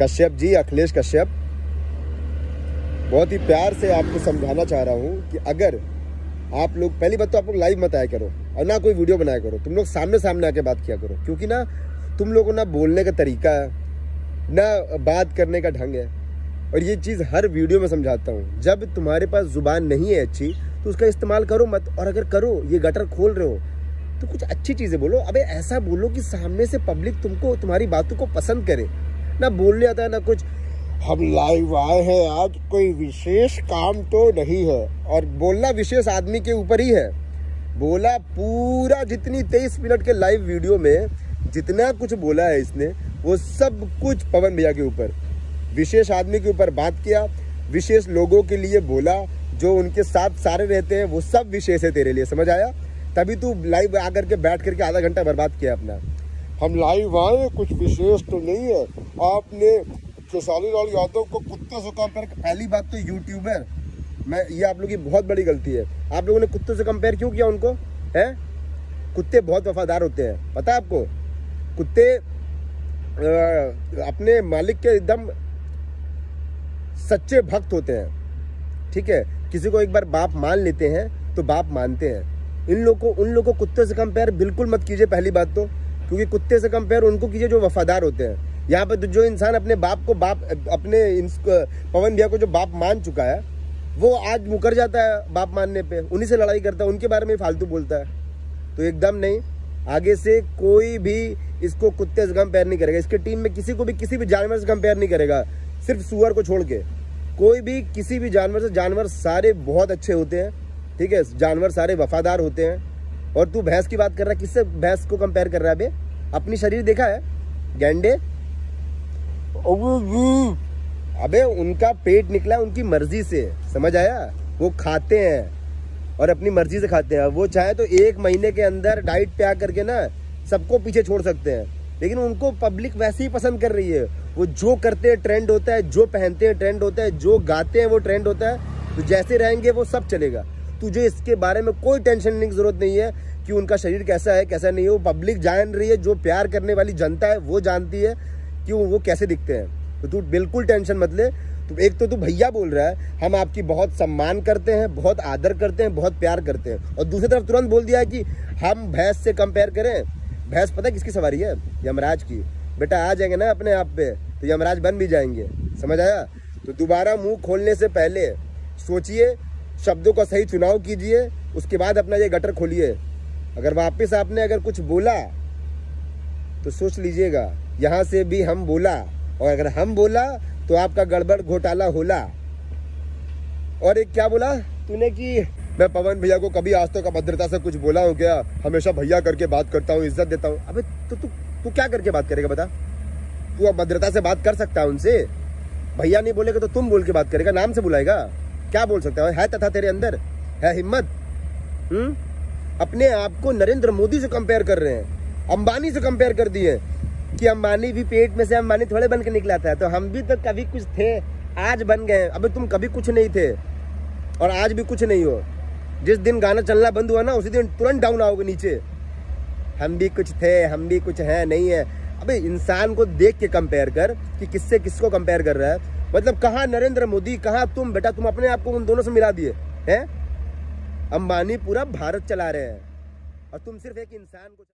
कश्यप जी, अखिलेश कश्यप, बहुत ही प्यार से आपको समझाना चाह रहा हूँ कि अगर आप लोग, पहली बात तो आप लोग लाइव मत आया करो और ना कोई वीडियो बनाया करो। तुम लोग सामने सामने आके बात किया करो, क्योंकि ना तुम लोगों ना बोलने का तरीका है ना बात करने का ढंग है। और ये चीज़ हर वीडियो में समझाता हूँ। जब तुम्हारे पास ज़ुबान नहीं है अच्छी तो उसका इस्तेमाल करो मत। और अगर करो, ये गटर खोल रहे हो तो कुछ अच्छी चीज़ें बोलो। अबे ऐसा बोलो कि सामने से पब्लिक तुमको, तुम्हारी बातों को पसंद करे। ना बोलने आता है, ना कुछ। हम लाइव आए हैं आज, कोई विशेष काम तो नहीं है, और बोलना विशेष आदमी के ऊपर ही है। बोला पूरा जितनी तेईस मिनट के लाइव वीडियो में, जितना कुछ बोला है इसने, वो सब कुछ पवन भैया के ऊपर। विशेष आदमी के ऊपर बात किया, विशेष लोगों के लिए बोला, जो उनके साथ सारे रहते हैं, वो सब विशेष है तेरे लिए, समझ आया? तभी तू लाइव आकर के बैठ करके आधा घंटा बर्बाद किया अपना। हम लाइव आए, कुछ विशेष तो नहीं है। आपने खेसारी लाल यादव को कुत्ते से कंपेयर पहली बात तो यूट्यूबर मैं, ये आप लोगों की बहुत बड़ी गलती है। आप लोगों ने कुत्तों से कंपेयर क्यों किया उनको? है? कुत्ते बहुत वफादार होते हैं। पता है आपको? कुत्ते अपने मालिक के एकदम सच्चे भक्त होते हैं। ठीक है? किसी को एक बार बाप मान लेते हैं तो बाप मानते हैं। इन लोग को उन लोगों को कुत्ते से कंपेयर बिल्कुल मत कीजिए पहली बात तो। क्योंकि कुत्ते से कंपेयर उनको कीजिए जो वफादार होते हैं। यहाँ पर जो इंसान अपने बाप को बाप, अपने पवन भैया को जो बाप मान चुका है, वो आज मुकर जाता है बाप मानने पे। उन्हीं से लड़ाई करता है, उनके बारे में फालतू बोलता है। तो एकदम नहीं। आगे से कोई भी इसको कुत्ते से कंपेयर नहीं करेगा। इसके टीम में किसी को भी, किसी भी जानवर से कंपेयर नहीं करेगा। सिर्फ़ सुअर को छोड़ के। कोई भी, किसी भी जानवर से, जानवर सारे बहुत अच्छे होते हैं। ठीक है? जानवर सारे वफादार होते हैं। और तू भैंस की बात कर रहा है किससे भैंस को कंपेयर कर रहा है अबे अपनी शरीर देखा है? गेंडे? अबे उनका पेट निकला उनकी मर्ज़ी से समझ आया? वो खाते हैं और अपनी मर्ज़ी से खाते हैं। वो चाहे तो एक महीने के अंदर डाइट पे आकर के ना सबको पीछे छोड़ सकते हैं। लेकिन उनको पब्लिक वैसे ही पसंद कर रही है। वो जो करते हैं ट्रेंड होता है जो पहनते हैं ट्रेंड होता है जो गाते हैं वो ट्रेंड होता है। तो जैसे रहेंगे वो सब चलेगा। तुझे इसके बारे में कोई टेंशन लेने की ज़रूरत नहीं है कि उनका शरीर कैसा है, कैसा नहीं है। वो पब्लिक जान रही है, जो प्यार करने वाली जनता है, वो जानती है कि वो कैसे दिखते हैं। तो तू बिल्कुल टेंशन मत ले। तो एक तो तू भैया बोल रहा है, हम आपकी बहुत सम्मान करते हैं, बहुत आदर करते हैं, बहुत प्यार करते हैं। और दूसरी तरफ़ तुरंत बोल दिया है कि हम भैंस से कंपेयर करें। भैंस पता किसकी सवारी है? यमराज की। बेटा आ जाएँगे ना अपने आप पे तो यमराज बन भी जाएँगे। समझ आया? तो दोबारा मुँह खोलने से पहले सोचिए शब्दों का सही चुनाव कीजिए, उसके बाद अपना ये गटर खोलिए। अगर वापस आपने अगर कुछ बोला तो सोच लीजिएगा, यहाँ से भी हम बोला, और अगर हम बोला तो आपका गड़बड़ घोटाला होला। और एक क्या बोला? तूने कि मैं पवन भैया को कभी आज तक अभद्रता से कुछ बोला हूँ क्या हमेशा भैया करके बात करता हूँ, इज़्ज़त देता हूँ। अबे तो तू तू क्या करके बात करेगा बता? तू अभद्रता से बात कर सकता है उनसे। भैया नहीं बोलेगा तो तुम बोल के बात करेगा, नाम से बुलाएगा। क्या बोल सकता है, है तथा तेरे अंदर? है हिम्मत? हम्म? अपने आप को नरेंद्र मोदी से कंपेयर कर रहे हैं। अंबानी से कंपेयर कर दिए कि अंबानी भी पेट में से अंबानी थोड़े बन के निकला था तो हम भी तो कभी कुछ थे आज बन गए अबे तुम कभी कुछ नहीं थे और आज भी कुछ नहीं हो। जिस दिन गाना चलना बंद हुआ ना उसी दिन तुरंत डाउन आओगे नीचे। हम भी कुछ थे हम भी कुछ हैं नहीं है। अबे इंसान को देख के कंपेयर कर कि किससे किसको कंपेयर कर रहा है। मतलब कहा नरेंद्र मोदी, कहा तुम बेटा, तुम अपने आप को उन दोनों से मिला दिए, हैं? अंबानी पूरा भारत चला रहे हैं। और तुम सिर्फ़ एक इंसान को